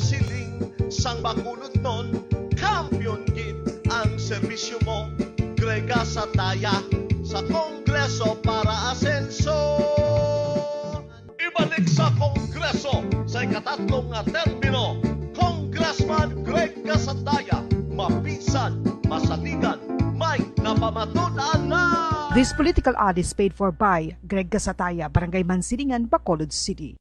siling sang bakunot nun Kampiyon gid ang serbisyo mo Grega sa taya sa kongreso para asenso Ibalik sa kongreso sa ikatatlong nga termino Congressman Greg Casandaya Mapisan, masaligan, may napamatunan na This political ad is paid for by Greg Gasataya, Barangay Mansilingan, Bacolod City.